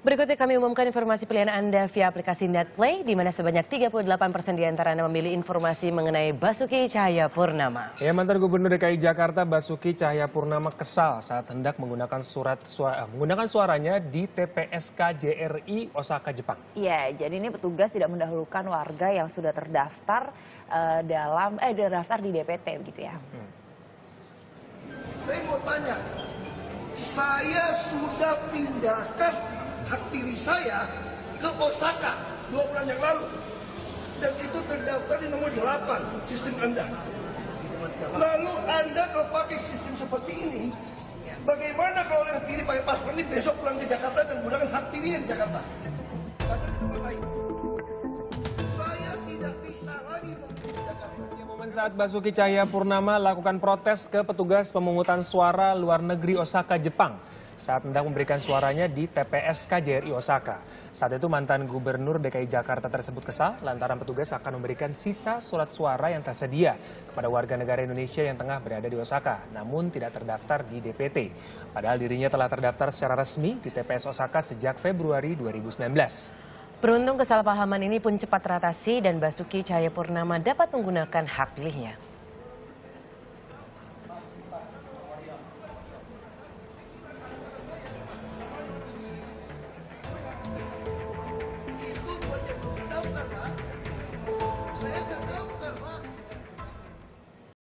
Berikutnya kami umumkan informasi pilihan Anda via aplikasi Netplay, di mana sebanyak 38 persen di antara Anda memilih informasi mengenai Basuki Cahaya Purnama. Ya, mantan Gubernur DKI Jakarta Basuki Cahaya Purnama kesal saat hendak menggunakan surat suara, eh, menggunakan suaranya di TPS KJRI Osaka, Jepang. Iya, jadi ini petugas tidak mendahulukan warga yang sudah terdaftar uh, dalam eh terdaftar di DPT begitu ya. Hmm. Saya mau tanya, saya sudah pindahkan hak pilih saya ke Osaka dua bulan yang lalu. Dan itu terdaftar di nomor 8 sistem Anda. Lalu Anda kalau pakai sistem seperti ini, bagaimana kalau yang pilih pakai paspor ini besok pulang ke Jakarta dan menggunakan hak pilihnya di Jakarta? Saya tidak bisa lagi saat Basuki Cahaya Purnama lakukan protes ke petugas pemungutan suara luar negeri Osaka, Jepang saat hendak memberikan suaranya di TPS KJRI Osaka. Saat itu mantan Gubernur DKI Jakarta tersebut kesal lantaran petugas akan memberikan sisa surat suara yang tersedia kepada warga negara Indonesia yang tengah berada di Osaka, namun tidak terdaftar di DPT. Padahal dirinya telah terdaftar secara resmi di TPS Osaka sejak Februari 2019. Beruntung kesalahpahaman ini pun cepat teratasi dan Basuki Cahayapurnama dapat menggunakan hak pilihnya.